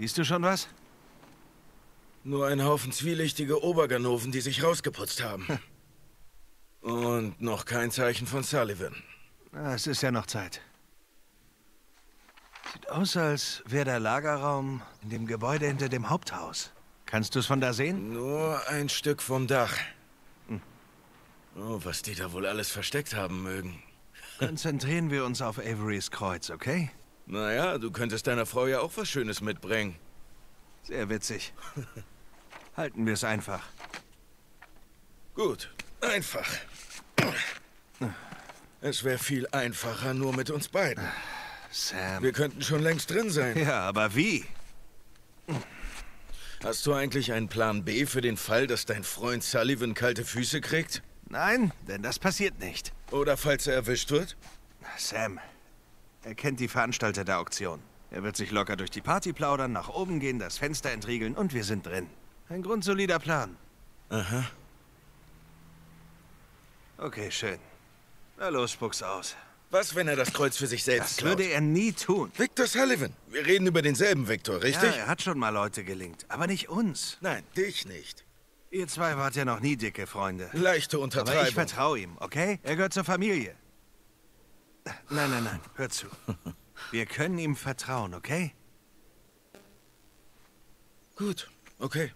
Siehst du schon was? Nur ein Haufen zwielichtige Oberganoven, die sich rausgeputzt haben. Und noch kein Zeichen von Sullivan. Ah, es ist ja noch Zeit. Sieht aus, als wäre der Lagerraum in dem Gebäude hinter dem Haupthaus. Kannst du es von da sehen? Nur ein Stück vom Dach. Oh, was die da wohl alles versteckt haben mögen. Konzentrieren wir uns auf Averys Kreuz, okay? Naja, du könntest deiner Frau ja auch was Schönes mitbringen. Sehr witzig. Halten wir es einfach. Gut, einfach. Es wäre viel einfacher nur mit uns beiden. Sam. Wir könnten schon längst drin sein. Ja, aber wie? Hast du eigentlich einen Plan B für den Fall, dass dein Freund Sullivan kalte Füße kriegt? Nein, denn das passiert nicht. Oder falls er erwischt wird? Sam, er kennt die Veranstalter der Auktion. Er wird sich locker durch die Party plaudern, nach oben gehen, das Fenster entriegeln und wir sind drin. Ein grundsolider Plan. Aha. Okay, schön. Na los, spuck's aus. Was, wenn er das Kreuz für sich selbst Das klaut? würde er nie tun. Victor Sullivan. Wir reden über denselben Victor, richtig? Ja, er hat schon mal Leute gelingt, aber nicht uns. Nein, dich nicht. Ihr zwei wart ja noch nie dicke Freunde. Leichte Aber ich Untertreibung. vertraue ihm, okay? Er gehört zur Familie. Nein, nein, nein, hör zu. Wir können ihm vertrauen, okay? Gut, okay.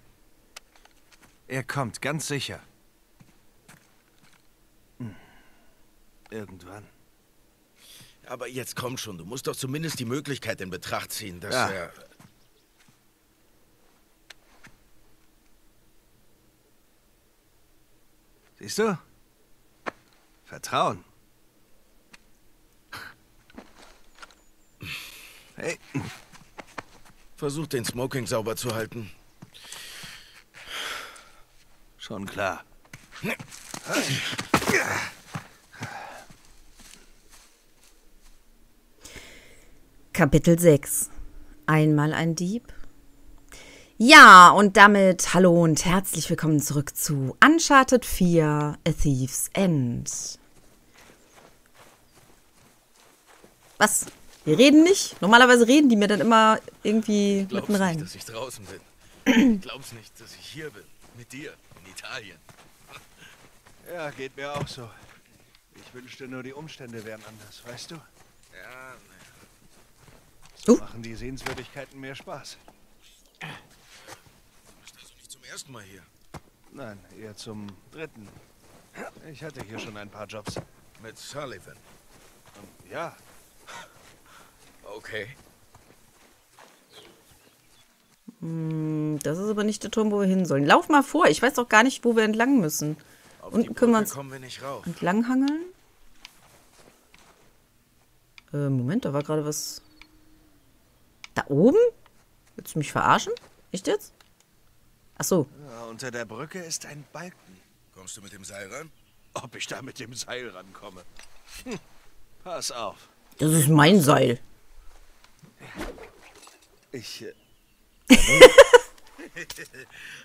Er kommt, ganz sicher. Hm. Irgendwann. Aber jetzt komm schon, du musst doch zumindest die Möglichkeit in Betracht ziehen, dass Ja. er... Siehst du? Vertrauen. Hey, Versuch den Smoking sauber zu halten. schon klar. Kapitel 6. Einmal ein Dieb. Ja, und damit hallo und herzlich willkommen zurück zu Uncharted 4 A Thief's End. Was? Wir reden nicht? Normalerweise reden die mir dann immer irgendwie Glaubst mitten rein. nicht, dass ich draußen bin. Glaubst nicht, dass ich hier bin. Mit dir. In Italien. Ja, geht mir auch so. Ich wünschte nur, die Umstände wären anders, weißt du? Ja, Uh. Machen die Sehenswürdigkeiten mehr Spaß. du bist also nicht zum ersten Mal hier. Nein, eher zum dritten. Ich hatte hier schon ein paar Jobs. Mit Sullivan. Ja, Okay. Hm, Das ist aber nicht der Turm, wo wir hin sollen. Lauf mal vor, ich weiß doch gar nicht, wo wir entlang müssen. Auf Unten können wir uns kommen wir nicht rauf. entlanghangeln. Äh, Moment, da war gerade was. Da oben? Willst du mich verarschen? Echt jetzt? Ach so. Ja, unter der Brücke ist ein Balken. Kommst du mit dem Seil ran? Ob ich da mit dem Seil rankomme? Hm. Pass auf. Das ist mein Seil. Ich. Äh,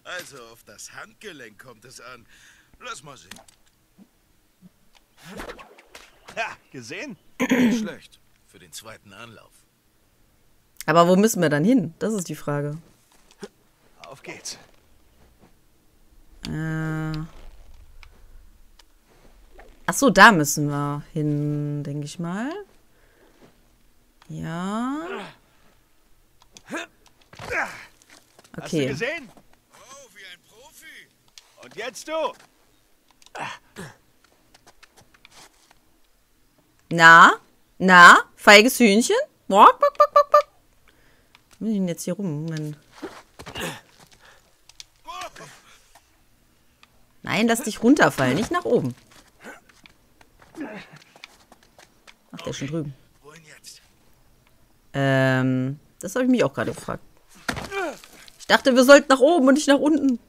Also auf das Handgelenk kommt es an. Lass mal sehen. ja, gesehen? Nicht schlecht. Für den zweiten Anlauf. Aber wo müssen wir dann hin? Das ist die Frage. Auf geht's. Äh. Ach so, da müssen wir hin, denke ich mal. Ja. Hast du Okay. gesehen? Oh, wie ein Profi. Und jetzt du? Na? Na? Feiges Hühnchen? Bock, bock, bock, bock, bock. Wo bin ich denn jetzt hier rum? Moment. Nein, lass dich runterfallen, nicht nach oben. Ach, der ist schon drüben. Wohin jetzt? Ähm, das habe ich mich auch gerade gefragt. Ich dachte, wir sollten nach oben und nicht nach unten.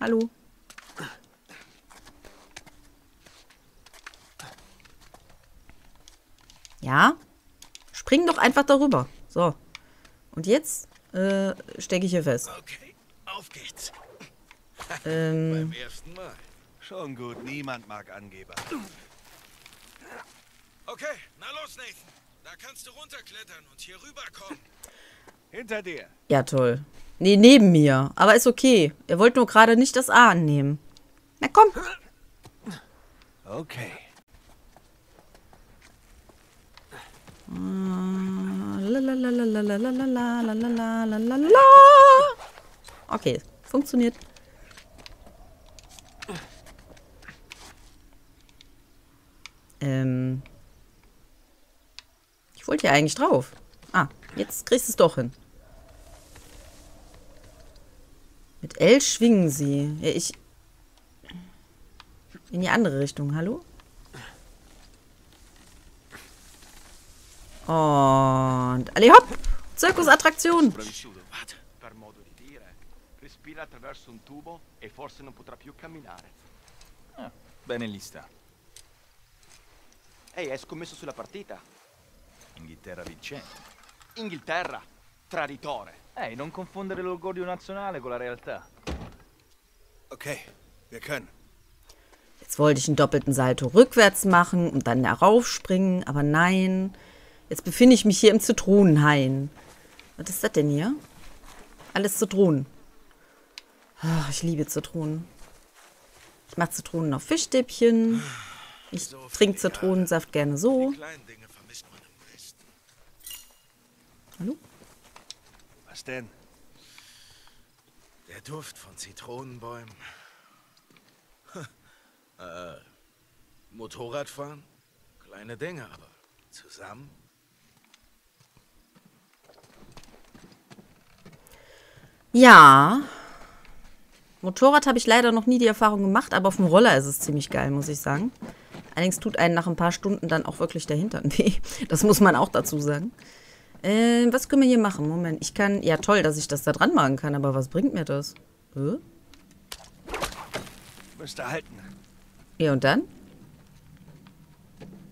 Hallo? Ja? Spring doch einfach darüber. So. Und jetzt äh, stecke ich hier fest. Okay, auf geht's. Ähm, Beim ersten Mal. Schon gut, niemand mag Angeber. Okay, na los, Nathan. Da kannst du runterklettern und hier rüberkommen. Hinter dir. Ja, toll. Nee, neben mir. Aber ist okay. Ihr wollt nur gerade nicht das A annehmen. Na komm. Okay. Okay, funktioniert. Ähm. Ich wollte ja eigentlich drauf. Jetzt kriegst du es doch hin. Mit L schwingen sie. Ja, ich. In die andere Richtung, hallo? Und alle hopp! Zirkusattraktion! Respira attraverso un tubo e forse non potrà più camminare. Ah, bene lì sta. Ehi, hai scommesso sulla partita? Inghilterra vincente. Inghilterra, traditore. Ehi, non confondere l'orgoglio nazionale con la realtà. Okay, wir können. Jetzt wollte ich einen doppelten Salto rückwärts machen und dann darauf springen, aber nein. Jetzt befinde ich mich hier im Zitronenhain. Was ist das denn hier? Alles Zitronen. Ach, ich liebe Zitronen. Ich mache Zitronen auf Fischstäbchen. Ich trinke Zitronensaft gerne so. Die kleinen Dinge vermisst man am meisten. Hallo? Was denn? Der Duft von Zitronenbäumen. äh, Motorradfahren? Kleine Dinge, aber zusammen? Ja. Motorrad habe ich leider noch nie die Erfahrung gemacht, aber auf dem Roller ist es ziemlich geil, muss ich sagen. Allerdings tut einen nach ein paar Stunden dann auch wirklich der Hintern weh. Das muss man auch dazu sagen. Ähm, was können wir hier machen? Moment, ich kann. Ja, toll, dass ich das da dran machen kann, aber was bringt mir das? Hä? Müsste halten. Ja, und dann?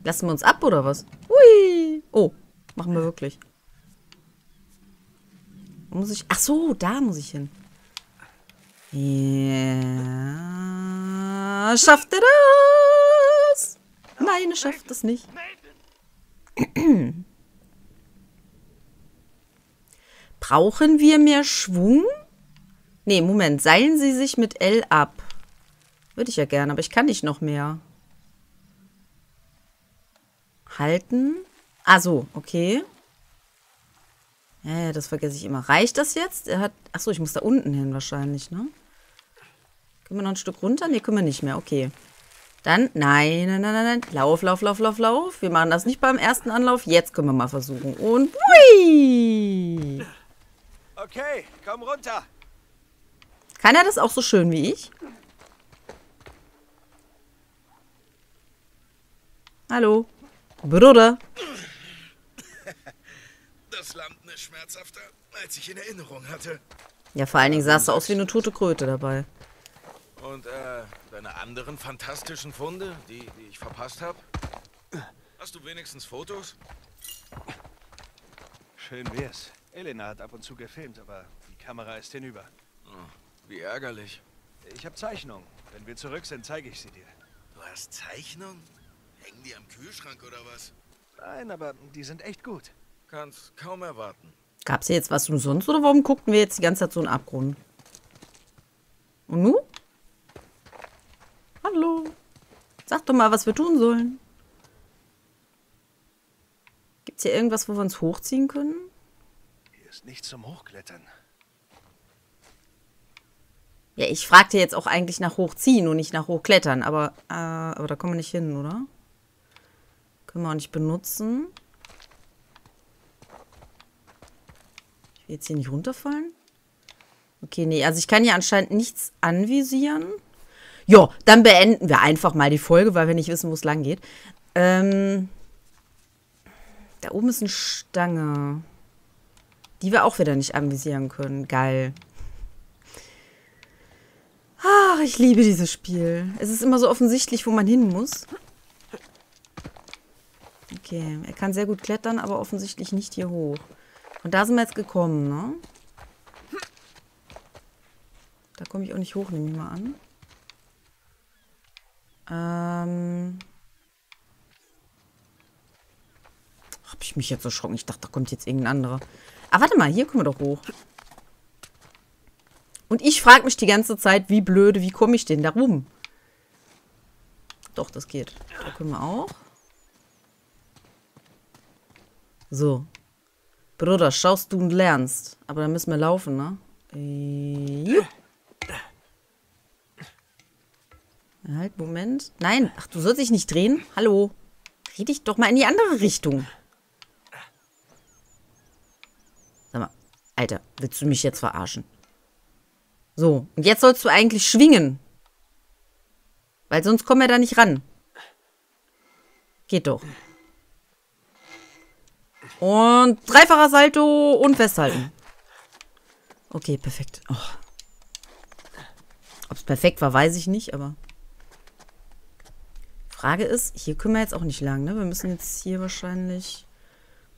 Lassen wir uns ab oder was? Hui! Oh, machen wir wirklich. Wo muss ich. Ach so, da muss ich hin. Ja. Schafft er das? Nein, er schafft es nicht. Brauchen wir mehr Schwung? Nee, Moment. Seilen Sie sich mit L ab. Würde ich ja gerne, aber ich kann nicht noch mehr. Halten. Ah, so, okay. Ja, das vergesse ich immer. Reicht das jetzt? Er hat. Achso, ich muss da unten hin wahrscheinlich, ne? Können wir noch ein Stück runter? Ne, können wir nicht mehr. Okay. Dann. Nein, nein, nein, nein, nein. Lauf, lauf, lauf, lauf, lauf. Wir machen das nicht beim ersten Anlauf. Jetzt können wir mal versuchen. Und. Hui! Okay, komm runter. Kann er das auch so schön wie ich? Hallo? Bruder? Das Landen ist schmerzhafter, als ich in Erinnerung hatte. Ja, vor allen Dingen sahst du aus wie eine tote Kröte dabei. Und äh, deine anderen fantastischen Funde, die, die ich verpasst habe? Hast du wenigstens Fotos? Schön wär's. Elena hat ab und zu gefilmt, aber die Kamera ist hinüber. Wie ärgerlich. Ich habe Zeichnungen. Wenn wir zurück sind, zeige ich sie dir. Du hast Zeichnungen? Hängen die am Kühlschrank oder was? Nein, aber die sind echt gut. Kannst kaum erwarten. Gab's hier jetzt was umsonst oder warum guckten wir jetzt die ganze Zeit so einen Abgrund? Und nu? Hallo? Sag doch mal, was wir tun sollen. Gibt's hier irgendwas, wo wir uns hochziehen können? Ist nichts zum Hochklettern. Ja, ich fragte jetzt auch eigentlich nach Hochziehen und nicht nach Hochklettern, aber, äh, aber da kommen wir nicht hin, oder? Können wir auch nicht benutzen. Ich will jetzt hier nicht runterfallen. Okay, nee, also ich kann hier anscheinend nichts anvisieren. Ja, dann beenden wir einfach mal die Folge, weil wir nicht wissen, wo es lang geht. Ähm, da oben ist eine Stange, die wir auch wieder nicht anvisieren können. Geil. Ach, ich liebe dieses Spiel. Es ist immer so offensichtlich, wo man hin muss. Okay, er kann sehr gut klettern, aber offensichtlich nicht hier hoch. Und da sind wir jetzt gekommen, ne? Da komme ich auch nicht hoch, nehme ich mal an. Ähm. Hab ich ich mich jetzt erschrocken. Ich dachte, da kommt jetzt irgendein anderer. Ah, warte mal, hier kommen wir doch hoch. Und ich frage mich die ganze Zeit, wie blöde, wie komme ich denn da rum? Doch, das geht. Da können wir auch. So. Bruder, schaust du und lernst. Aber dann müssen wir laufen, ne? Äh, juh. Halt, Moment. Nein, ach, du sollst dich nicht drehen. Hallo. Dreh dich doch mal in die andere Richtung. Sag mal, Alter, willst du mich jetzt verarschen? So, und jetzt sollst du eigentlich schwingen. Weil sonst kommen wir da nicht ran. Geht doch. Und dreifacher Salto und festhalten. Okay, perfekt. Oh. Ob es perfekt war, weiß ich nicht, aber... Frage ist, hier können wir jetzt auch nicht lang, ne? Wir müssen jetzt hier wahrscheinlich...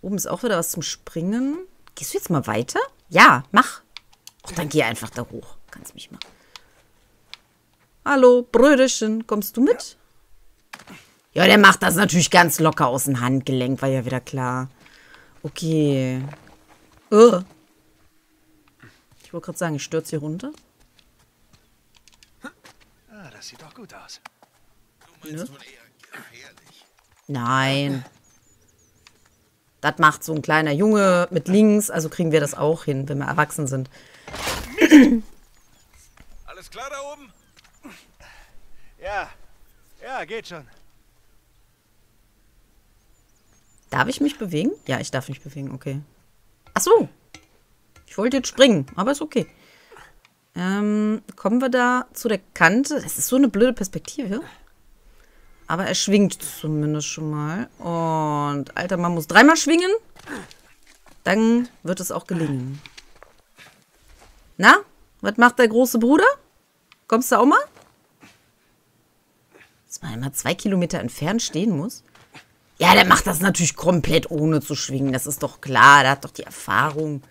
Oben ist auch wieder was zum Springen. Gehst du jetzt mal weiter? Ja, mach. Ach, dann geh einfach da hoch. Kannst mich mal. Hallo, Bröderchen, kommst du mit? Ja, der macht das natürlich ganz locker aus dem Handgelenk, war ja wieder klar. Okay. Uh. Ich wollte gerade sagen, ich stürze hier runter. Ah, das sieht doch gut aus. Du meinst wohl eher gefährlich. Nein. Das macht so ein kleiner Junge mit links, also kriegen wir das auch hin, wenn wir erwachsen sind. Alles klar da oben? Ja, ja, geht schon. Darf ich mich bewegen? Ja, ich darf mich bewegen, okay. Ach so. Ich wollte jetzt springen, aber ist okay. Ähm, kommen wir da zu der Kante? Das ist so eine blöde Perspektive. Aber er schwingt zumindest schon mal. Und, Alter, man muss dreimal schwingen. Dann wird es auch gelingen. Na, was macht der große Bruder? Kommst du auch mal? Dass man immer zwei Kilometer entfernt stehen muss? Ja, der macht das natürlich komplett ohne zu schwingen. Das ist doch klar. Der hat doch die Erfahrung.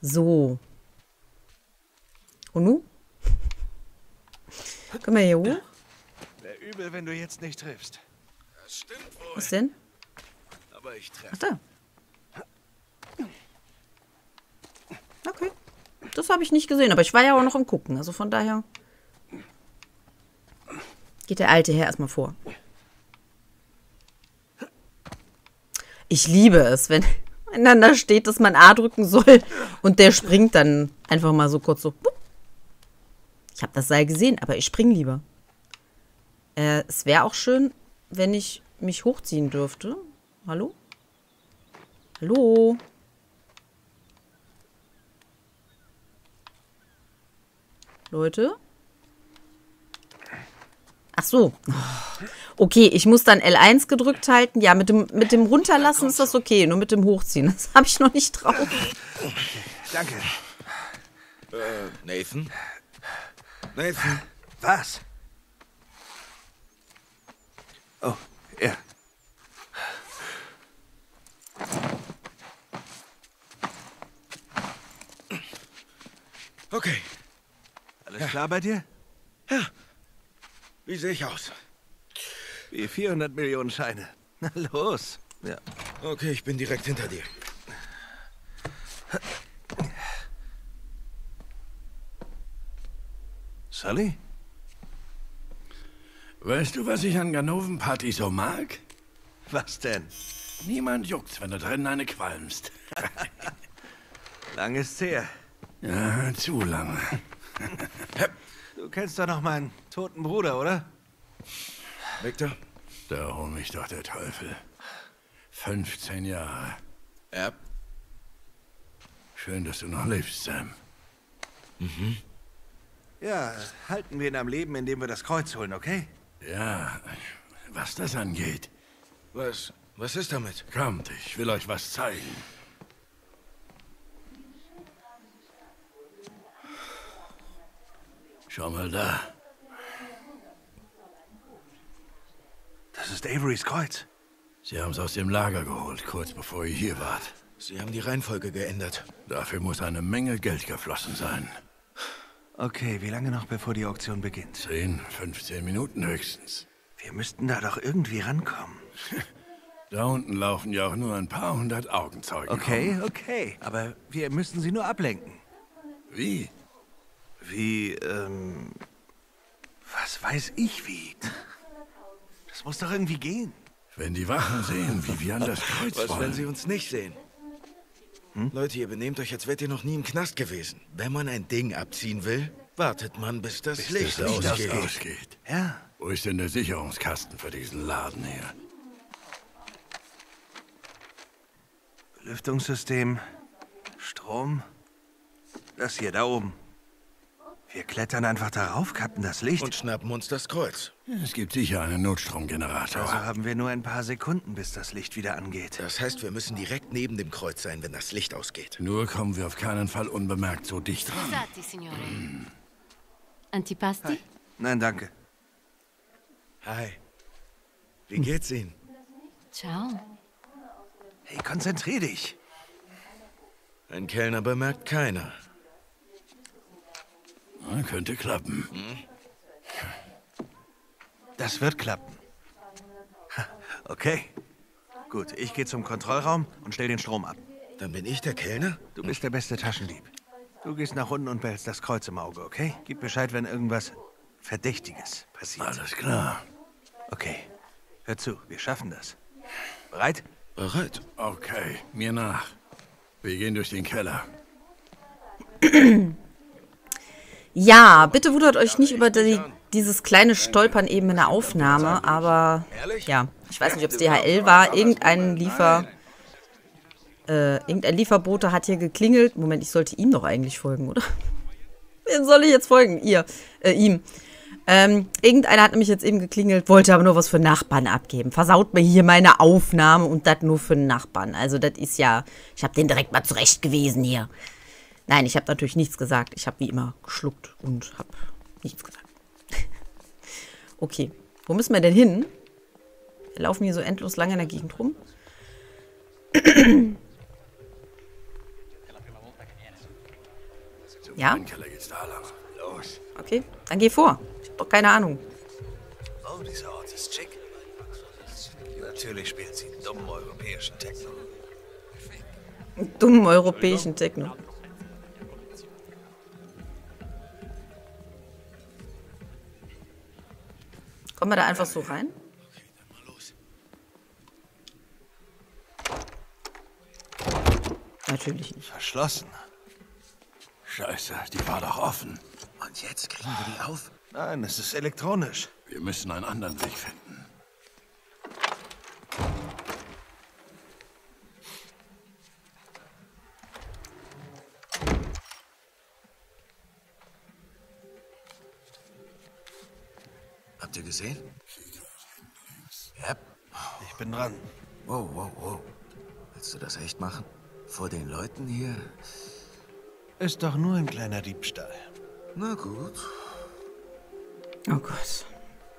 So. Und nu? Können wir hier hoch? Übel, wenn du jetzt nicht triffst. Das stimmt wohl. Was denn? Aber ich treffe. Ach da. Okay. Das habe ich nicht gesehen, aber ich war ja auch noch im Gucken. Also von daher geht der alte Herr erstmal vor. Ich liebe es, wenn, da steht, dass man A drücken soll und der springt dann einfach mal so kurz so. Ich habe das Seil gesehen, aber ich spring lieber. Äh, es wäre auch schön, wenn ich mich hochziehen dürfte. Hallo? Hallo? Leute? Ach so. Okay, ich muss dann L1 gedrückt halten. Ja, mit dem, mit dem Runterlassen ist das okay. Nur mit dem Hochziehen. Das habe ich noch nicht drauf. Danke. Äh, Nathan? Nathan? Was? Oh, ja. Okay. Alles klar bei dir? Wie sehe ich aus? Wie 400 Millionen Scheine. Na los. Ja. Okay, ich bin direkt hinter dir. Sully? Weißt du, was ich an Ganoven-Party so mag? Was denn? Niemand juckt's, wenn du drinnen eine qualmst. Lang ist's her. Ja, zu lange. Du kennst doch noch meinen toten Bruder, oder? Victor? Da hol mich doch der Teufel. 15 Jahre. Ja. Schön, dass du noch lebst, Sam. Ja, halten wir ihn am Leben, indem wir das Kreuz holen, okay? Ja, was das angeht. Was? Was ist damit? Kommt, ich will euch was zeigen. Schau mal da. Das ist Averys Kreuz. Sie haben es aus dem Lager geholt, kurz bevor ihr hier wart. Sie haben die Reihenfolge geändert. Dafür muss eine Menge Geld geflossen sein. Okay, wie lange noch, bevor die Auktion beginnt? 10, 15 Minuten höchstens. Wir müssten da doch irgendwie rankommen. Da unten laufen ja auch nur ein paar hundert Augenzeugen. Okay, rum. okay. Aber wir müssen sie nur ablenken. Wie? Wie, ähm... Was weiß ich wie? Das muss doch irgendwie gehen. Wenn die Wachen sehen, wie wir an das Kreuz Was, wollen. wenn sie uns nicht sehen? Leute, ihr benehmt euch, als wärt ihr noch nie im Knast gewesen. Wenn man ein Ding abziehen will, wartet man, bis das Bis Licht das ausgeht. ausgeht. Ja, Wo ist denn der Sicherungskasten für diesen Laden hier? Lüftungssystem, Strom. Das hier da oben. Wir klettern einfach darauf, kappen das Licht. Und schnappen uns das Kreuz. Es gibt sicher einen Notstromgenerator. also haben wir nur ein paar Sekunden, bis das Licht wieder angeht. Das heißt, wir müssen direkt neben dem Kreuz sein, wenn das Licht ausgeht. Nur kommen wir auf keinen Fall unbemerkt so dicht ran. Scusate, signore. Antipasti? Nein, danke. Hi. Wie geht's Ihnen? Ciao. Hey, konzentrier dich. Ein Kellner bemerkt keiner. Könnte klappen. Das wird klappen. Okay. Gut, ich gehe zum Kontrollraum und stell den Strom ab. Dann bin ich der Kellner? Du bist der beste Taschendieb. Du gehst nach unten und behältst das Kreuz im Auge, okay? Gib Bescheid, wenn irgendwas Verdächtiges passiert. Alles klar. Okay. Hör zu, wir schaffen das. Bereit? Bereit. Okay, mir nach. Wir gehen durch den Keller. Ja, bitte wundert euch nicht über die, dieses kleine Stolpern eben in der Aufnahme, aber ja, ich weiß nicht, ob es DHL war. Irgendein Liefer, äh, irgendein Lieferbote hat hier geklingelt. Moment, ich sollte ihm doch eigentlich folgen, oder? Wem soll ich jetzt folgen? Ihr, äh, ihm. Ähm, irgendeiner hat nämlich jetzt eben geklingelt, wollte aber nur was für Nachbarn abgeben. Versaut mir hier meine Aufnahme und das nur für Nachbarn. Also das ist ja, ich habe den direkt mal zurecht gewesen hier. Nein, ich habe natürlich nichts gesagt. Ich habe wie immer geschluckt und habe nichts gesagt. okay, wo müssen wir denn hin? Wir laufen hier so endlos lange in der Gegend rum. ja, okay, dann geh vor. Ich habe doch keine Ahnung. Oh, dieser Ort ist schick. Natürlich spielt sie dummen europäischen Techno. Dummen europäischen Techno. Kommen wir da einfach so rein? Natürlich nicht. Verschlossen. Scheiße, die war doch offen. Und jetzt kriegen wir die auf? Nein, es ist elektronisch. Wir müssen einen anderen Weg finden. Gesehen? Ja. Ich bin dran. Wow, wow, wow. Willst du das echt machen? Vor den Leuten hier? Ist doch nur ein kleiner Diebstahl. Na gut. Oh Gott.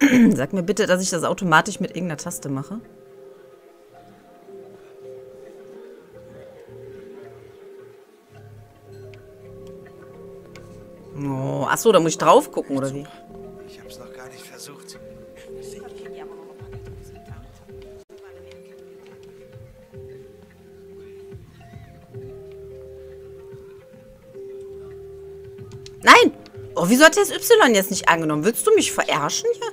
Sag mir bitte, dass ich das automatisch mit irgendeiner Taste mache. Oh, ach so, da muss ich drauf gucken, oder wie? Oh, wieso hat das Y jetzt nicht angenommen? Willst du mich verarschen hier?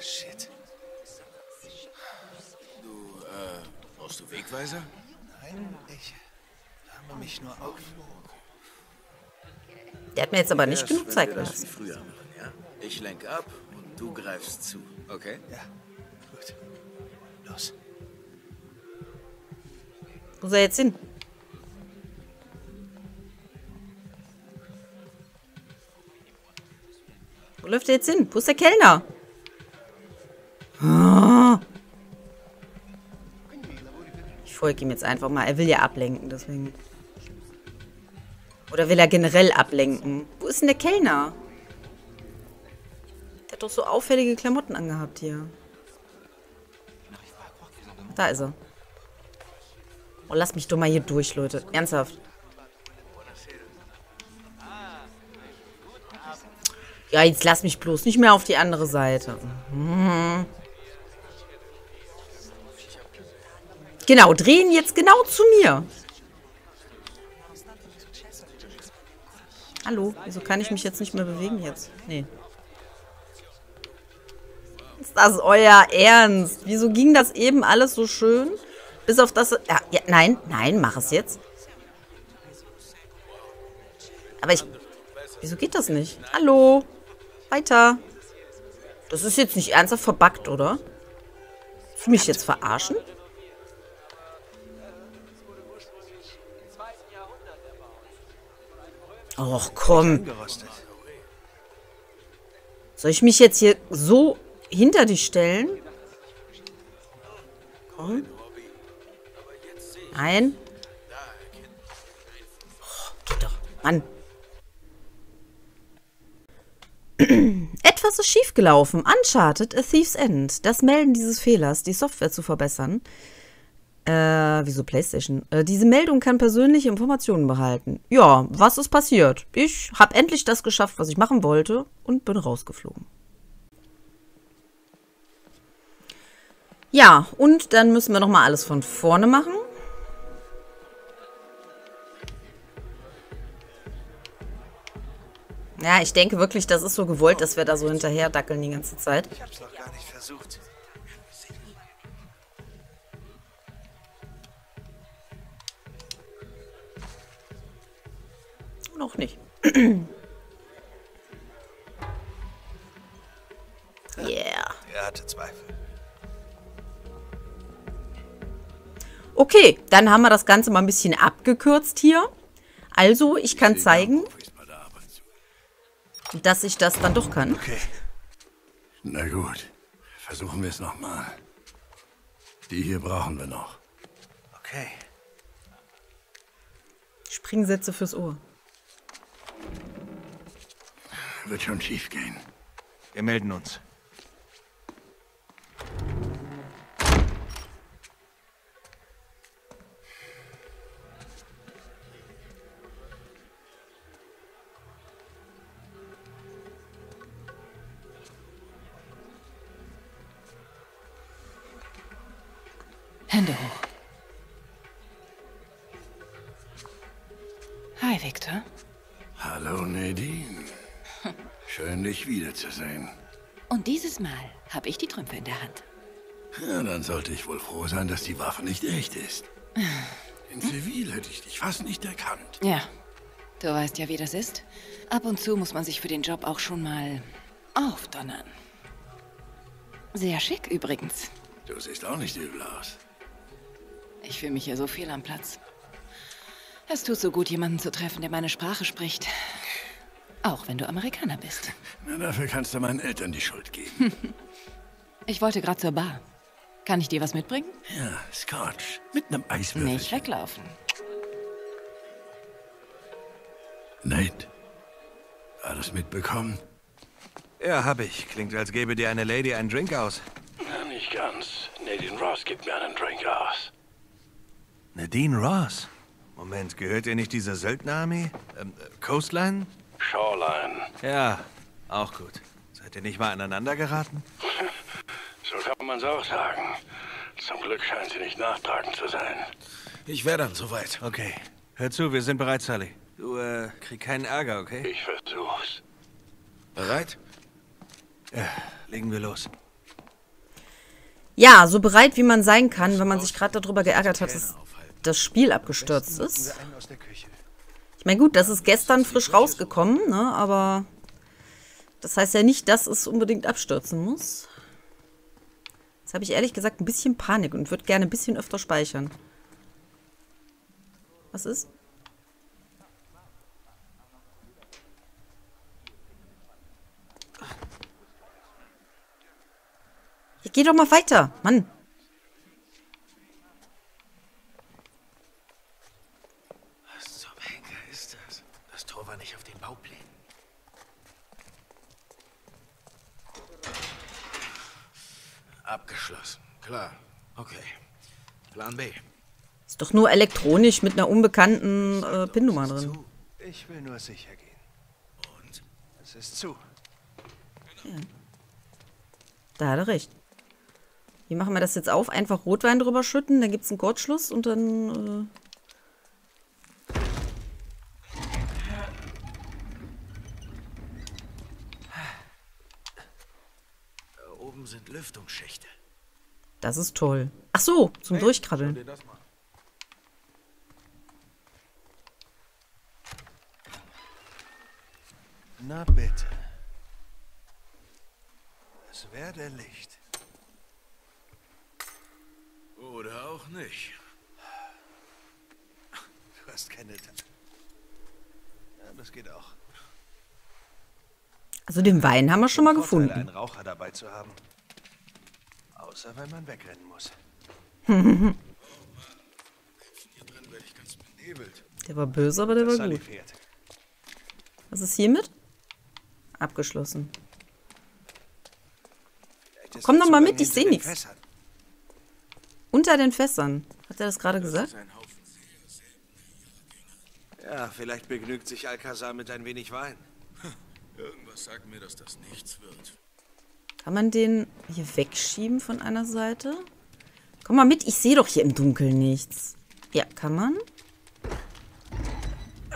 Shit. Brauchst du Wegweiser? Nein, ich wärme mich nur auf. Der hat mir jetzt aber nicht genug Zeit gelassen. Ich lenke ab und du greifst zu, okay? Ja, Wo soll er jetzt hin? Wo läuft er jetzt hin? Wo ist der Kellner? Ich folge ihm jetzt einfach mal. Er will ja ablenken, deswegen. Oder will er generell ablenken? Wo ist denn der Kellner? Der hat doch so auffällige Klamotten angehabt hier. Da ist er. Oh, lass mich doch mal hier durch, Leute. Ernsthaft. Ja, jetzt lass mich bloß nicht mehr auf die andere Seite. Mhm. Genau, drehen jetzt genau zu mir. Hallo, wieso kann ich mich jetzt nicht mehr bewegen jetzt? Nee. Ist das euer Ernst? Wieso ging das eben alles so schön? Bis auf das... Ja, ja, nein, nein, mach es jetzt. Aber ich... Wieso geht das nicht? Hallo? Weiter. Das ist jetzt nicht ernsthaft verbuggt, oder? Willst du mich jetzt verarschen? Och, komm. Soll ich mich jetzt hier so hinter dich stellen? Komm. Nein. Oh, doch. Mann. Etwas ist schiefgelaufen. Uncharted, A Thief's End. Das Melden dieses Fehlers, die Software zu verbessern. Äh, wieso PlayStation? Äh, diese Meldung kann persönliche Informationen behalten. Ja, was ist passiert? Ich habe endlich das geschafft, was ich machen wollte und bin rausgeflogen. Ja, und dann müssen wir nochmal alles von vorne machen. Ja, ich denke wirklich, das ist so gewollt, dass wir da so hinterher dackeln die ganze Zeit. Ich hab's noch gar nicht versucht. Noch nicht. yeah. Er hatte Zweifel. Okay, dann haben wir das Ganze mal ein bisschen abgekürzt hier. Also, ich kann zeigen, Profis bei der Arbeit zu. Dass ich das dann doch kann. Okay. Na gut, versuchen wir es nochmal. Die hier brauchen wir noch. Okay. Springsätze fürs Ohr. Wird schon schief gehen. Wir melden uns. Wiederzusehen. Und dieses Mal habe ich die Trümpfe in der Hand. Ja, dann sollte ich wohl froh sein, dass die Waffe nicht echt ist. In Zivil hätte ich dich fast nicht erkannt. Ja, du weißt ja, wie das ist. Ab und zu muss man sich für den Job auch schon mal aufdonnern. Sehr schick übrigens. Du siehst auch nicht übel aus. Ich fühle mich hier so viel am Platz. Es tut so gut, jemanden zu treffen, der meine Sprache spricht. Auch wenn du Amerikaner bist. Na, dafür kannst du meinen Eltern die Schuld geben. Ich wollte gerade zur Bar. Kann ich dir was mitbringen? ja, Scotch. Mit einem Eiswürfel. Nicht weglaufen. Nate. Alles mitbekommen? Ja, hab ich. Klingt, als gäbe dir eine Lady einen Drink aus. Na, nicht ganz. Nadine Ross gibt mir einen Drink aus. Nadine Ross. Moment, gehört ihr nicht dieser Söldnerarmee? Ähm, äh, Coastline? Shoreline. Ja, auch gut. Seid ihr nicht mal aneinander geraten? So kann man's auch sagen. Zum Glück scheint sie nicht nachtragend zu sein. Ich wäre dann soweit. Okay. Hör zu, wir sind bereit, Sally. Du, äh, krieg keinen Ärger, okay? Ich versuch's. Bereit? Legen wir los. Ja, so bereit wie man sein kann, wenn man sich gerade darüber geärgert hat, dass das Spiel abgestürzt ist. einen aus der Küche. Ich meine, gut, das ist gestern frisch rausgekommen, ne? Aber das heißt ja nicht, dass es unbedingt abstürzen muss. Jetzt habe ich ehrlich gesagt ein bisschen Panik und würde gerne ein bisschen öfter speichern. Was ist? Geh doch mal weiter, Mann. Was zum Henker ist das? Das Tor war nicht auf den Bauplänen. Abgeschlossen. Klar. Okay. Plan B. Ist doch nur elektronisch mit einer unbekannten äh, PIN-Nummer drin. Zu. Ich will nur sicher gehen. Und? Es ist zu. Ja. Da hat er recht. Wie machen wir das jetzt auf? Einfach Rotwein drüber schütten, dann gibt es einen Kurzschluss und dann... Äh Da oben sind Lüftungsschächte. Das ist toll. Ach so, zum das mal. Na bitte. Es werde Licht. Oder auch nicht. Du hast keine... Ta ja, das geht auch. Also den Wein haben wir schon mal Vorteil, gefunden. einen Raucher dabei zu haben. Außer wenn man wegrennen muss. Hier drin werde ich ganz benebelt. Der war böse, aber der war gut. Was ist hiermit? Abgeschlossen. Komm doch mal mit, ich hinter seh den nix. Fässern. Unter den Fässern. Hat er das gerade gesagt? Ja, vielleicht begnügt sich Alcazar mit ein wenig Wein. Irgendwas sagt mir, dass das nichts wird. Kann man den hier wegschieben von einer Seite? Komm mal mit, ich sehe doch hier im Dunkeln nichts. Ja, kann man.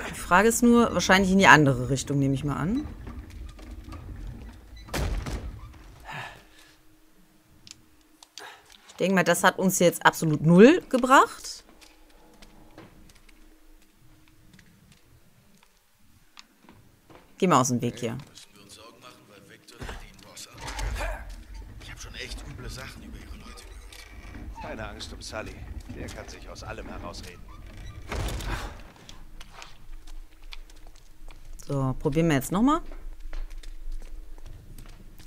Die Frage ist nur, wahrscheinlich in die andere Richtung, nehme ich mal an. Ich denke mal, das hat uns jetzt absolut null gebracht. Geh mal aus dem Weg hier. Müssen wir uns Sorgen machen, weil Victor Nadine Ross an. Ich habe schon echt üble Sachen über ihre Leute gehört. Keine Angst um Sully. Der kann sich aus allem herausreden. So, probieren wir jetzt nochmal.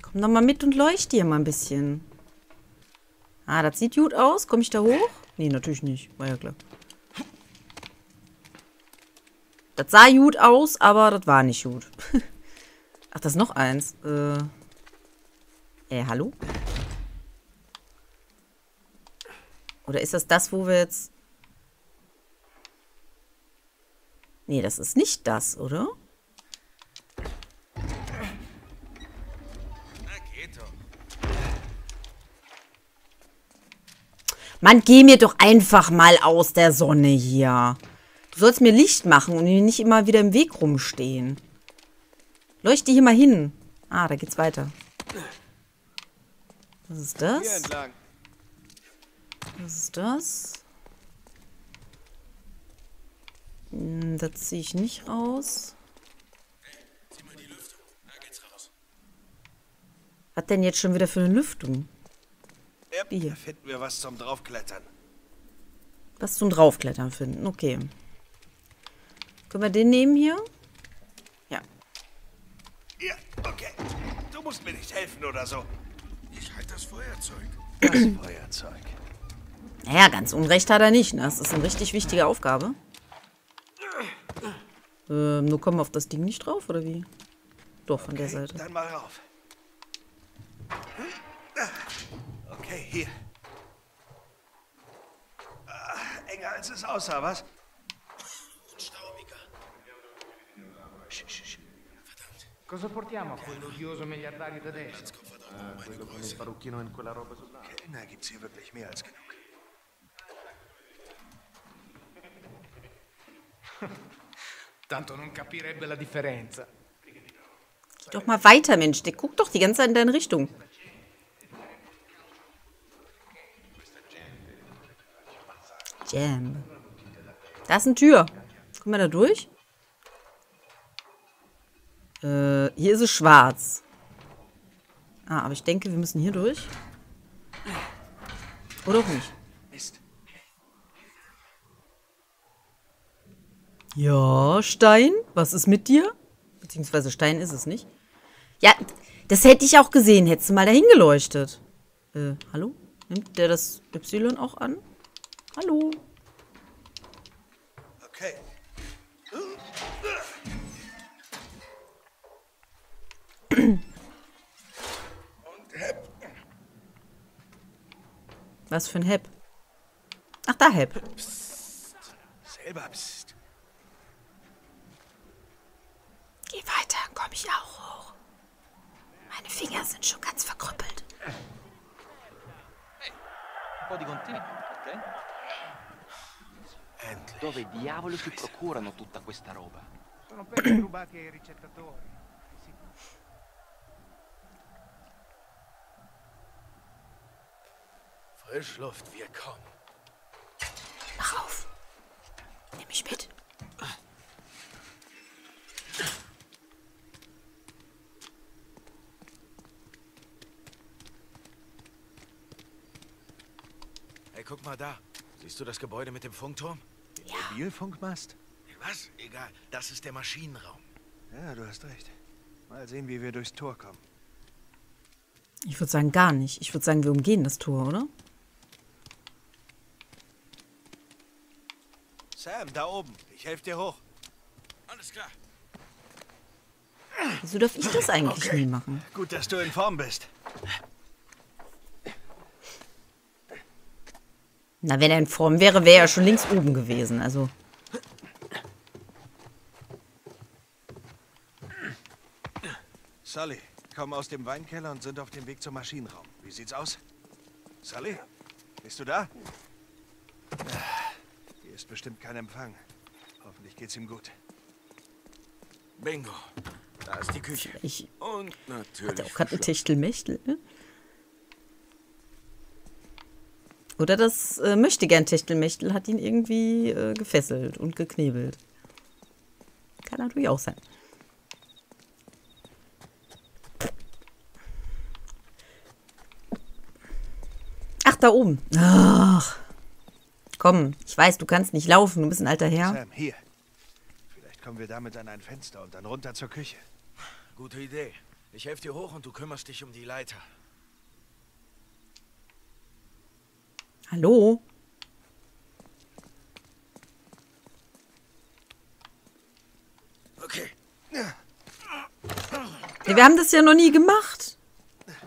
Komm doch mal mit und leuchte hier mal ein bisschen. Ah, das sieht gut aus. Komme ich da hoch? Nee, natürlich nicht. War ja klar. Das sah gut aus, aber das war nicht gut. Ach, das ist noch eins. Äh, äh, hallo? Oder ist das das, wo wir jetzt... Nee, das ist nicht das, oder? Mann, geh mir doch einfach mal aus der Sonne hier. Du sollst mir Licht machen und nicht immer wieder im Weg rumstehen. Leuchte hier mal hin. Ah, da geht's weiter. Was ist Hier das? entlang. Was ist das? Hm, das ziehe ich nicht raus. Geht's raus. Was denn jetzt schon wieder für eine Lüftung? Yep, Die hier. da finden wir was zum Draufklettern. Was zum Draufklettern finden. Okay. Können wir den nehmen hier? Ja. Ja, okay. Du musst mir nicht helfen oder so. Ich halte das Feuerzeug. Das Feuerzeug. Naja, ganz unrecht hat er nicht. Ne? Das ist eine richtig wichtige Aufgabe. Ähm, nur kommen wir auf das Ding nicht drauf, oder wie? Doch, von der Seite. Dann mal rauf. Okay, hier. Ah, enger als es aussah, was? Und staubiger. Cosa portiamo a quell'odioso miliardario tedesco? Ah, quello con il parrucchino e quella roba sul naso. Kellner gibt's hier wirklich mehr als genug. Tanto non capirebbe la differenza. Geh doch mal weiter, Mensch. Der guckt doch die ganze Zeit in deine Richtung. Jam. Da ist eine Tür. Kommen wir da durch? Äh, hier ist es schwarz. Ah, aber ich denke, wir müssen hier durch. Oder auch nicht. Mist. Ja, Stein, was ist mit dir? Beziehungsweise Stein ist es nicht. Ja, das hätte ich auch gesehen, hättest du mal dahin geleuchtet. Äh, hallo? Nimmt der das Y auch an? Hallo? Okay. Was für ein Hep? Ach, da Hep. Selber pst. Geh weiter, dann komm ich auch hoch. Meine Finger sind schon ganz verkrüppelt. Dove diavolo si procurano tutta questa roba? Sono pezzi rubati ai ricettatori. Frischluft, wir kommen. Mach auf. Nimm mich mit. Guck mal da. Siehst du das Gebäude mit dem Funkturm? Mobilfunkmast? Was? Egal. Das ist der Maschinenraum. Ja, du hast recht. Mal sehen, wie wir durchs Tor kommen. Ich würde sagen, gar nicht. Ich würde sagen, wir umgehen das Tor, oder? Sam, da oben. Ich helfe dir hoch. Alles klar. Wieso darf ich das eigentlich nie machen? Gut, dass du in Form bist. Na, wenn er in Form wäre, wäre er schon links oben gewesen. Also, Sully, kommen aus dem Weinkeller und sind auf dem Weg zum Maschinenraum. Wie sieht's aus? Sully, bist du da? Hier ist bestimmt kein Empfang. Hoffentlich geht's ihm gut. Bingo. Da ist die Küche. ich Und natürlich. auch gerade ein. Techtelmechtel. Ne? Oder das äh, möchte gern Techtelmechtel hat ihn irgendwie äh, gefesselt und geknebelt. Kann natürlich auch sein. Ach, da oben. Ach. Komm, ich weiß, du kannst nicht laufen, du bist ein alter Herr. Sam, hier. Vielleicht kommen wir damit an ein Fenster und dann runter zur Küche. Gute Idee. Ich helfe dir hoch und du kümmerst dich um die Leiter. Hallo? Okay. Wir haben das ja noch nie gemacht.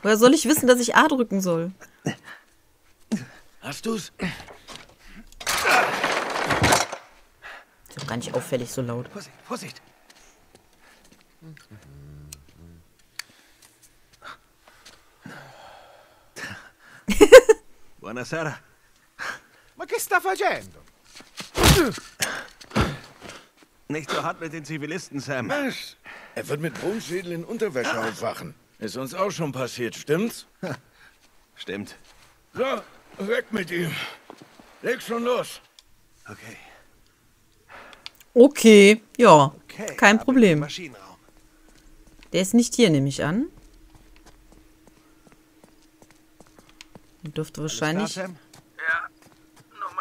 Woher soll ich wissen, dass ich A drücken soll? Hast du's? Ist doch gar nicht auffällig so laut. Vorsicht, Vorsicht. Buonasera. Ma che sta facendo? Nicht so hart mit den Zivilisten, Sam. Was? Er wird mit Brummschädel in Unterwäsche aufwachen. Ist uns auch schon passiert, stimmt's? Stimmt. So, weg mit ihm. Leg schon los. Okay. Okay, ja. Okay. Kein Problem. Maschinenraum. Der ist nicht hier, nehme ich an. Der dürfte Alles wahrscheinlich. Klar,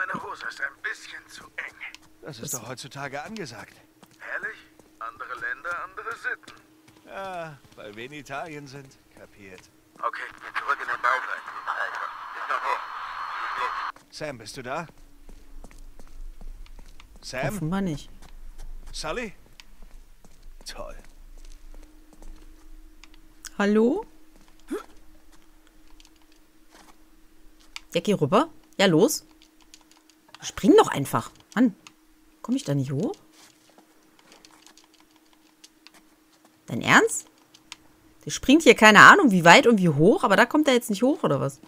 nur meine Hose ist ein bisschen zu eng. Das ist doch heutzutage angesagt. Ehrlich? Andere Länder, andere Sitten. Ja, weil wir in Italien sind. Kapiert. Okay, zurück in den Bau rein. Alter, ist noch hoch. Sam, bist du da? Sam? Offenbar nicht. Sully? Toll. Hallo? Ja, geh rüber. Ja, los. Spring doch einfach. Mann, komme ich da nicht hoch? Dein Ernst? Der springt hier keine Ahnung wie weit und wie hoch, aber da kommt er jetzt nicht hoch, oder was?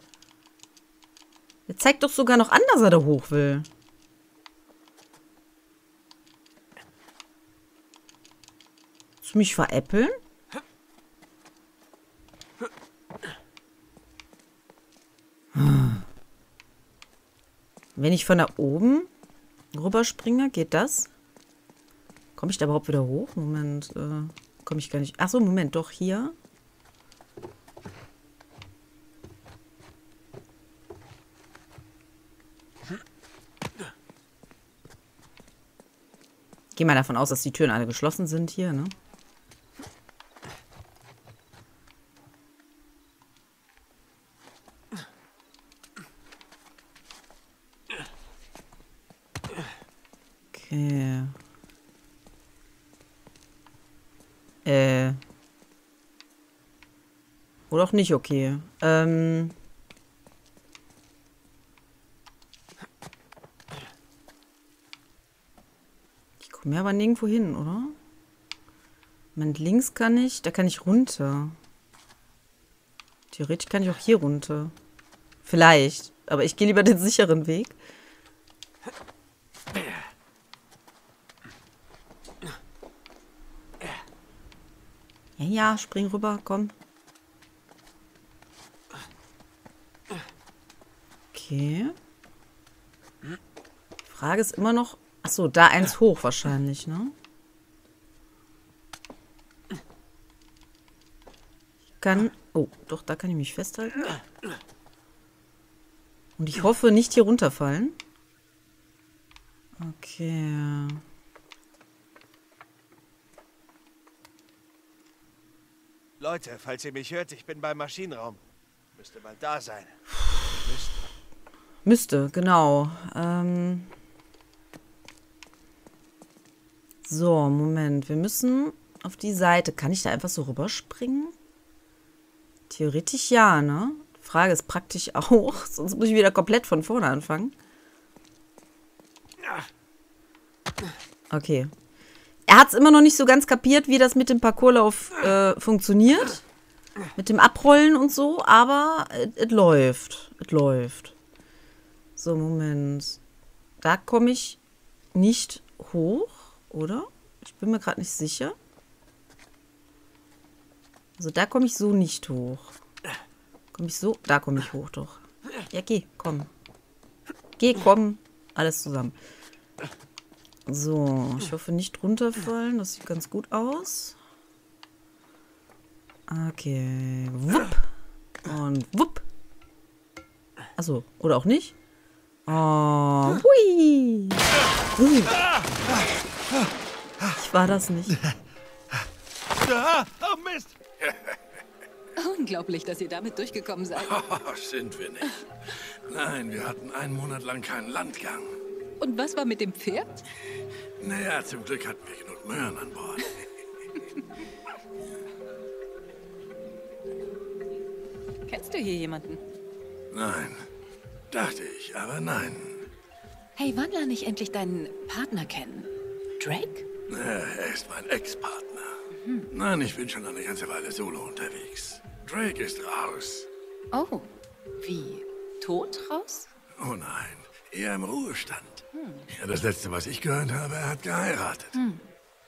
Der zeigt doch sogar noch an, dass er da hoch will. Willst du mich veräppeln? Wenn ich von da oben rüberspringe, geht das? Komme ich da überhaupt wieder hoch? Moment, äh, komme ich gar nicht. Achso, Moment, doch hier. Geh mal davon aus, dass die Türen alle geschlossen sind hier, ne? Auch nicht okay. Ähm. Ich komme ja aber nirgendwo hin, oder? Moment, links kann ich, da kann ich runter. Theoretisch kann ich auch hier runter. Vielleicht. Aber ich gehe lieber den sicheren Weg. Ja, ja, spring rüber, komm. Okay. Frage ist immer noch. Achso, da eins hoch wahrscheinlich, ne? Ich kann. Oh, doch, da kann ich mich festhalten. Und ich hoffe, nicht hier runterfallen. Okay. Leute, falls ihr mich hört, ich bin beim Maschinenraum. Müsste mal da sein. Müsste, genau. Ähm so, Moment. Wir müssen auf die Seite. Kann ich da einfach so rüberspringen? Theoretisch ja, ne? Frage ist praktisch auch. Sonst muss ich wieder komplett von vorne anfangen. Okay. Er hat es immer noch nicht so ganz kapiert, wie das mit dem Parcourslauf äh, funktioniert. Mit dem Abrollen und so, aber es läuft. Es läuft. So, Moment. Da komme ich nicht hoch, oder? Ich bin mir gerade nicht sicher. Also da komme ich so nicht hoch. Komme ich so? Da komme ich hoch doch. Ja, geh, komm. Geh, komm. Alles zusammen. So, ich hoffe nicht runterfallen. Das sieht ganz gut aus. Okay. Wupp. Und wupp. Achso, oder auch nicht? Oh, hui. Hui. Ich war das nicht. Oh Mist! Unglaublich, dass ihr damit durchgekommen seid. Oh, sind wir nicht. Nein, wir hatten einen Monat lang keinen Landgang. Und was war mit dem Pferd? Naja, zum Glück hatten wir genug Möhren an Bord. Kennst du hier jemanden? Nein. Dachte ich, aber nein. Hey, wann lerne ich endlich deinen Partner kennen? Drake? Ja, er ist mein Ex-Partner. Nein, ich bin schon eine ganze Weile solo unterwegs. Drake ist raus. Oh, wie? Tot raus? Oh nein, eher im Ruhestand. Ja, das letzte, was ich gehört habe, er hat geheiratet.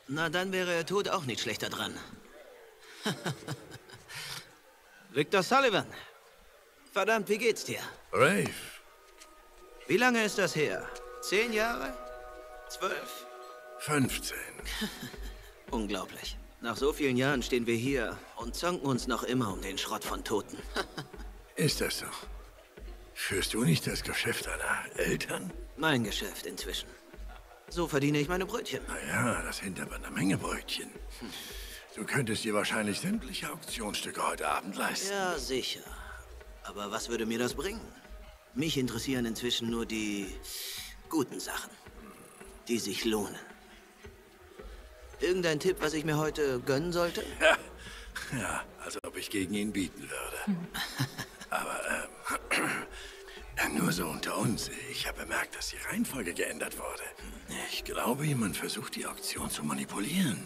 Na, dann wäre er tot auch nicht schlechter dran. Victor Sullivan. Verdammt, wie geht's dir? Rafe, Wie lange ist das her? Zehn Jahre? Zwölf? 15. Unglaublich. Nach so vielen Jahren stehen wir hier und zanken uns noch immer um den Schrott von Toten. Ist das so? Führst du nicht das Geschäft deiner Eltern? mein Geschäft inzwischen. So verdiene ich meine Brötchen. Naja, das sind aber eine Menge Brötchen. Du könntest dir wahrscheinlich sämtliche Auktionsstücke heute Abend leisten. Ja, sicher. Aber was würde mir das bringen? Mich interessieren inzwischen nur die guten Sachen, die sich lohnen. Irgendein Tipp, was ich mir heute gönnen sollte? Ja, als ob ich gegen ihn bieten würde. Aber ähm, nur so unter uns. Ich habe bemerkt, dass die Reihenfolge geändert wurde. Ich glaube, jemand versucht, die Auktion zu manipulieren.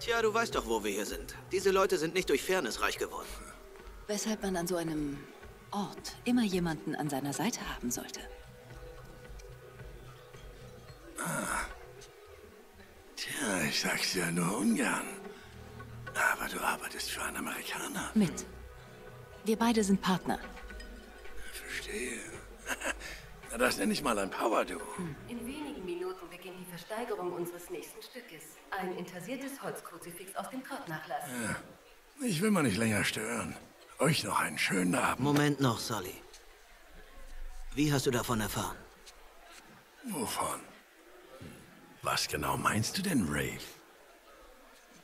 Tja, du weißt doch, wo wir hier sind. Diese Leute sind nicht durch Fairness reich geworden. Weshalb man an so einem Ort immer jemanden an seiner Seite haben sollte. Tja, ich sag's ja nur ungern. Aber du arbeitest für einen Amerikaner. Mit. Wir beide sind Partner. Verstehe. Na, das nenne ich mal ein Power-Duo. In wenigen Minuten beginnt die Versteigerung unseres nächsten Stückes. Ein intarsiertes Holzkruzifix aus dem Krautnachlass. Ich will mal nicht länger stören. Euch noch einen schönen Abend. Moment noch, Sully. Wie hast du davon erfahren? Wovon? Was genau meinst du denn, Rafe?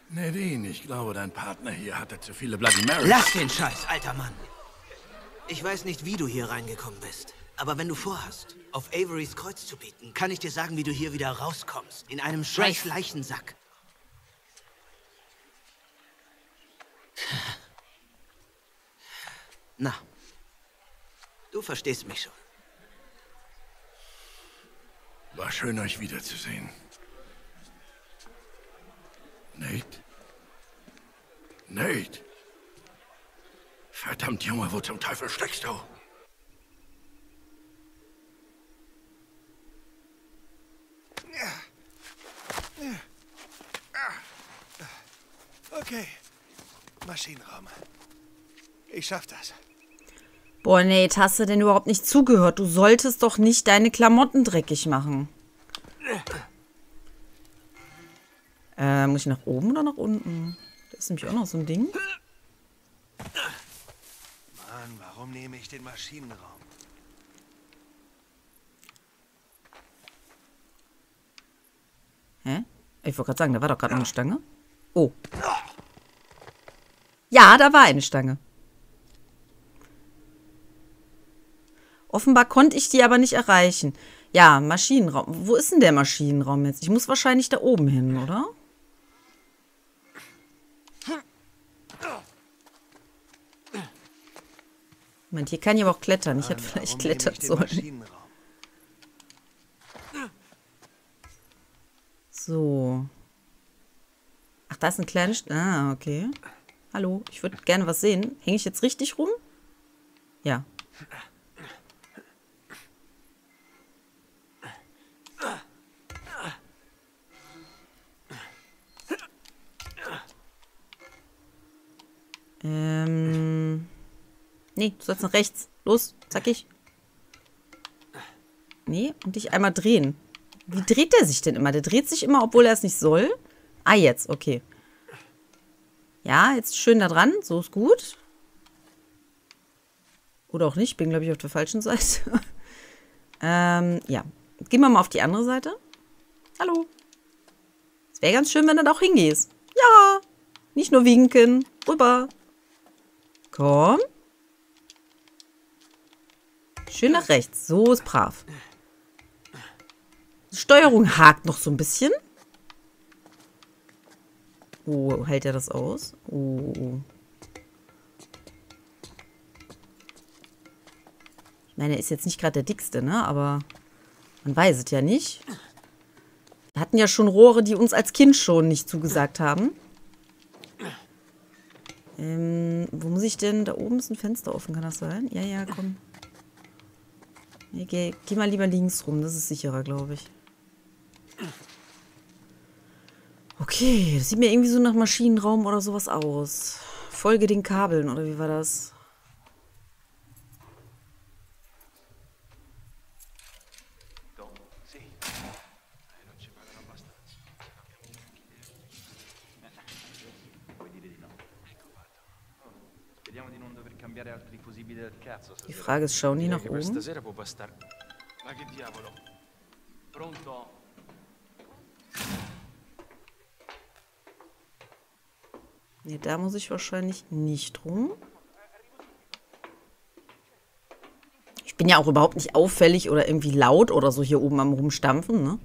Nadine, ich glaube, dein Partner hier hatte zu viele Bloody Marys. Lass den Scheiß, alter Mann! Ich weiß nicht, wie du hier reingekommen bist. Aber wenn du vorhast, auf Averys Kreuz zu bieten, kann ich dir sagen, wie du hier wieder rauskommst. In einem scheiß Leichensack. Na, du verstehst mich schon. War schön, euch wiederzusehen. Nate? Nate? Verdammt, Junge, wo zum Teufel steckst du? Okay. Maschinenraum. Ich schaff das. Boah, nee, jetzt hast du denn überhaupt nicht zugehört. Du solltest doch nicht deine Klamotten dreckig machen. Äh, muss ich nach oben oder nach unten? Das ist nämlich auch noch so ein Ding. Mann, warum nehme ich den Maschinenraum? Hä? Ich wollte gerade sagen, da war doch gerade noch eine Stange. Oh. Ja, da war eine Stange. Offenbar konnte ich die aber nicht erreichen. Ja, Maschinenraum. Wo ist denn der Maschinenraum jetzt? Ich muss wahrscheinlich da oben hin, oder? Moment, hier kann ich aber auch klettern. Ich hätte Mann, vielleicht klettern sollen. Maschinenraum? So. Ach, da ist ein kleines... Ah, okay. Hallo, ich würde gerne was sehen. Hänge ich jetzt richtig rum? Ja. Ähm. Nee, du sollst nach rechts. Los, zackig. Nee, und dich einmal drehen. Wie dreht der sich denn immer? Der dreht sich immer, obwohl er es nicht soll. Ah, jetzt, okay. Ja, jetzt schön da dran. So ist gut. Oder auch nicht. Bin, glaube ich, auf der falschen Seite. ähm, ja. Gehen wir mal auf die andere Seite. Hallo. Es wäre ganz schön, wenn du da auch hingehst. Ja. Nicht nur winken. Rüber. Komm. Schön nach rechts. So ist brav. Die Steuerung hakt noch so ein bisschen. Oh, hält er das aus? Oh. Ich meine, er ist jetzt nicht gerade der dickste, ne? Aber man weiß es ja nicht. Wir hatten ja schon Rohre, die uns als Kind schon nicht zugesagt haben. Ähm, wo muss ich denn? Da oben ist ein Fenster offen, kann das sein? Ja, ja, komm. Geh, geh mal lieber links rum, das ist sicherer, glaube ich. Okay, das sieht mir irgendwie so nach Maschinenraum oder sowas aus. Folge den Kabeln, oder wie war das? Die. Frage ist, schauen die nach oben? Nee, da muss ich wahrscheinlich nicht rum. Ich bin ja auch überhaupt nicht auffällig oder irgendwie laut oder so hier oben am Rumstampfen, ne?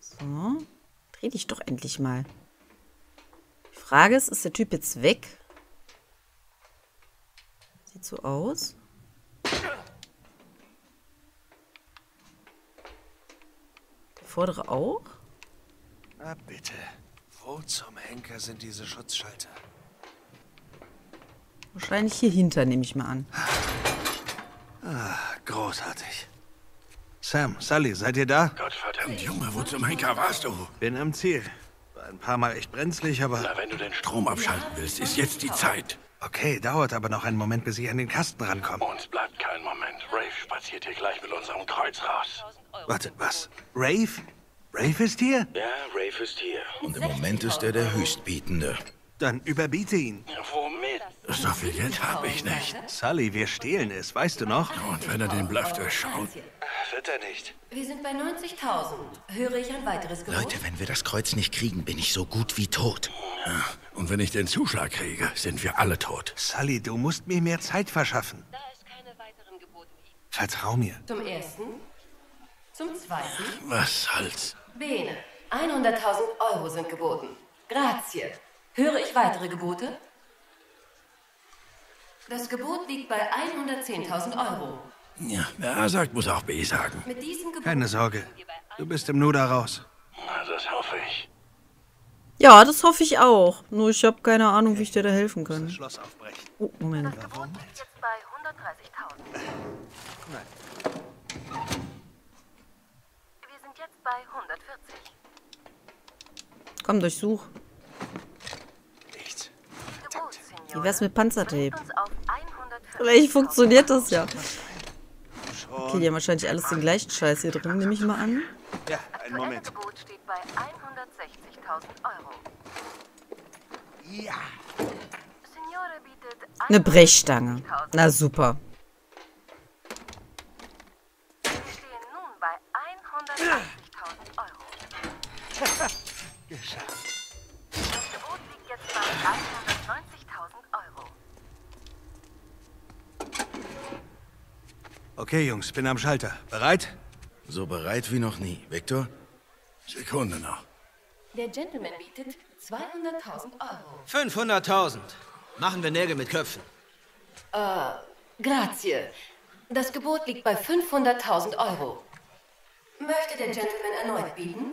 So. Dreh dich doch endlich mal. Die Frage ist, ist der Typ jetzt weg? Sieht so aus. Der vordere auch? Na bitte. Wo zum Henker sind diese Schutzschalter? Wahrscheinlich hier hinter, nehme ich mal an. Ah, großartig. Sam, Sully, seid ihr da? Gottverdammt, Junge, wo zum Henker warst du? Bin am Ziel. War ein paar Mal echt brenzlig, aber... Na, wenn du den Strom abschalten willst, ist jetzt die Zeit. Okay, dauert aber noch einen Moment, bis ich an den Kasten rankomme. Uns bleibt kein Moment. Rafe spaziert hier gleich mit unserem Kreuz raus. Warte, was? Rave? Rave ist hier? Ja, Rafe ist hier. Und im Moment ist er der Höchstbietende. Dann überbiete ihn. Womit? So viel Geld habe ich nicht. Sully, wir stehlen es, weißt du noch? Und wenn er den Bluff durchschaut. Wird er nicht. Wir sind bei 90.000. Höre ich ein weiteres Gebot? Leute, wenn wir das Kreuz nicht kriegen, bin ich so gut wie tot. Ja, und wenn ich den Zuschlag kriege, sind wir alle tot. Sully, du musst mir mehr Zeit verschaffen. Da es keine weiteren Gebote gibt. Vertrau mir. Zum ersten. Zum zweiten. Was soll's? Bene. 100.000 Euro sind geboten. Grazie. Höre ich weitere Gebote? Das Gebot liegt bei 110.000 Euro. Ja, wer A sagt, muss auch B sagen. Keine Sorge. Du bist im Nu da raus. Das hoffe ich. Ja, das hoffe ich auch. Nur ich habe keine Ahnung, wie ich dir da helfen kann. Schloss aufbrechen. Oh, Moment. Gebot liegt jetzt bei 130.000. Nein. Wir sind jetzt bei 140. Komm, durchsuch. Nichts. Wie wär's mit Panzertape? Bringt uns auf 140.000. Vielleicht funktioniert das ja. Okay, die haben wahrscheinlich alles den gleichen Scheiß hier drin, nehme ich mal an. Ja, einen Moment. Gebot steht bei 160.000 Euro. Ja. Signore bietet Eine Brechstange. 160.000. Na super. Wir stehen nun bei 180.000 Euro. Geschafft. Das Gebot liegt jetzt bei 190.000 Euro. Okay, Jungs, bin am Schalter. Bereit? So bereit wie noch nie. Victor? Sekunde noch. Der Gentleman bietet 200.000 Euro. 500.000. Machen wir Nägel mit Köpfen. Grazie. Das Gebot liegt bei 500.000 Euro. Möchte der Gentleman erneut bieten?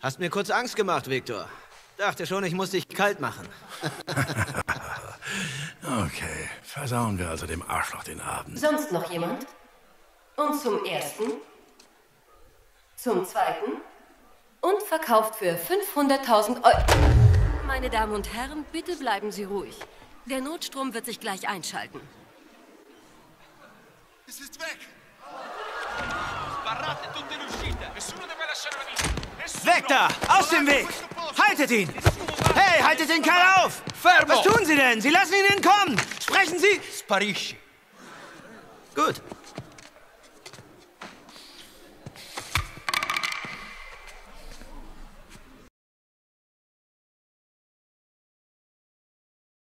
Hast mir kurz Angst gemacht, Victor. Dachte schon, ich muss dich kalt machen. Okay, versauen wir also dem Arschloch den Abend. Sonst noch jemand? Und zum ersten? Zum zweiten? Und verkauft für 500.000 Euro. Meine Damen und Herren, bitte bleiben Sie ruhig. Der Notstrom wird sich gleich einschalten. Es ist weg. Weg da! Aus dem Weg! Haltet ihn! Hey, haltet den Kerl auf! Was tun Sie denn? Sie lassen ihn entkommen! Sprechen Sie! Sparisci. Gut.